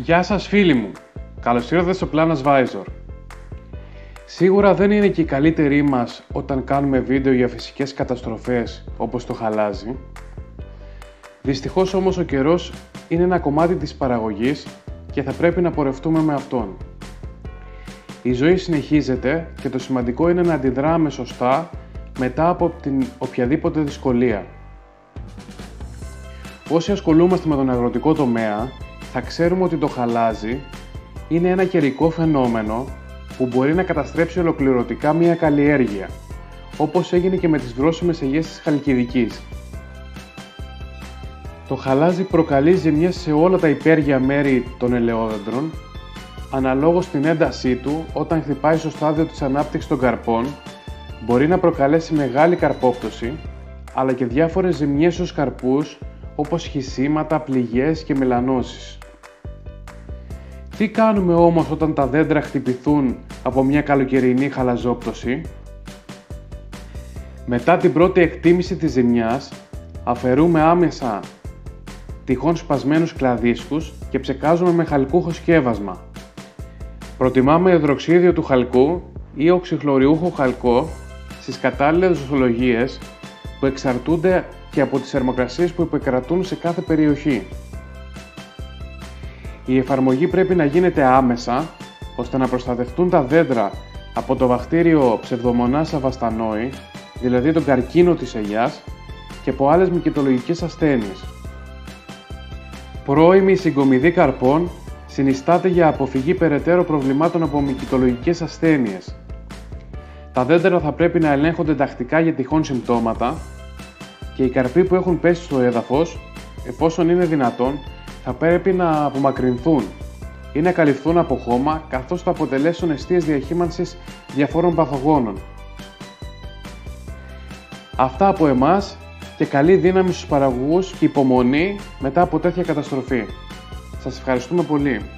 Γεια σας φίλοι μου! Καλώς ήρθατε στο Plan Advisor. Σίγουρα δεν είναι και η καλύτερη μας όταν κάνουμε βίντεο για φυσικές καταστροφές όπως το χαλάζι. Δυστυχώς όμως ο καιρός είναι ένα κομμάτι της παραγωγής και θα πρέπει να πορευτούμε με αυτόν. Η ζωή συνεχίζεται και το σημαντικό είναι να αντιδράμε σωστά μετά από την οποιαδήποτε δυσκολία. Όσοι ασχολούμαστε με τον αγροτικό τομέα, θα ξέρουμε ότι το χαλάζι είναι ένα καιρικό φαινόμενο που μπορεί να καταστρέψει ολοκληρωτικά μια καλλιέργεια, όπως έγινε και με τις βρώσιμες αιγές της Χαλκιδικής. Το χαλάζι προκαλεί ζημιές σε όλα τα υπέργεια μέρη των ελαιόδεντρων, αναλόγως στην έντασή του όταν χτυπάει στο στάδιο της ανάπτυξης των καρπών, μπορεί να προκαλέσει μεγάλη καρπόπτωση, αλλά και διάφορες ζημιές στους καρπούς όπως χυσίματα, πληγές και μελανώσεις. Τι κάνουμε όμως όταν τα δέντρα χτυπηθούν από μια καλοκαιρινή χαλαζόπτωση; Μετά την πρώτη εκτίμηση της ζημιάς, αφαιρούμε άμεσα τυχόν σπασμένους κλαδίσκους και ψεκάζουμε με χαλκούχο σκεύασμα. Προτιμάμε υδροξίδιο του χαλκού ή οξυχλωριούχο χαλκό στις κατάλληλες δοσολογίες που εξαρτούνται και από τις θερμοκρασίες που επικρατούν σε κάθε περιοχή. Η εφαρμογή πρέπει να γίνεται άμεσα, ώστε να προστατευτούν τα δέντρα από το βακτήριο ψευδομονάς αβαστανόη, δηλαδή τον καρκίνο της ελιάς, και από άλλες μικητολογικές ασθένειες. Πρώιμη συγκομιδή καρπών συνιστάται για αποφυγή περαιτέρω προβλημάτων από μικητολογικές ασθένειες. Τα δέντρα θα πρέπει να ελέγχονται τακτικά για τυχόν συμπτώματα και οι καρποί που έχουν πέσει στο έδαφος, εφόσον είναι δυνατόν, θα πρέπει να απομακρυνθούν ή να καλυφθούν από χώμα καθώς θα αποτελέσουν αιστείες διαχείμανσης διαφόρων παθογόνων. Αυτά από εμάς και καλή δύναμη στους παραγωγούς και υπομονή μετά από τέτοια καταστροφή. Σας ευχαριστούμε πολύ.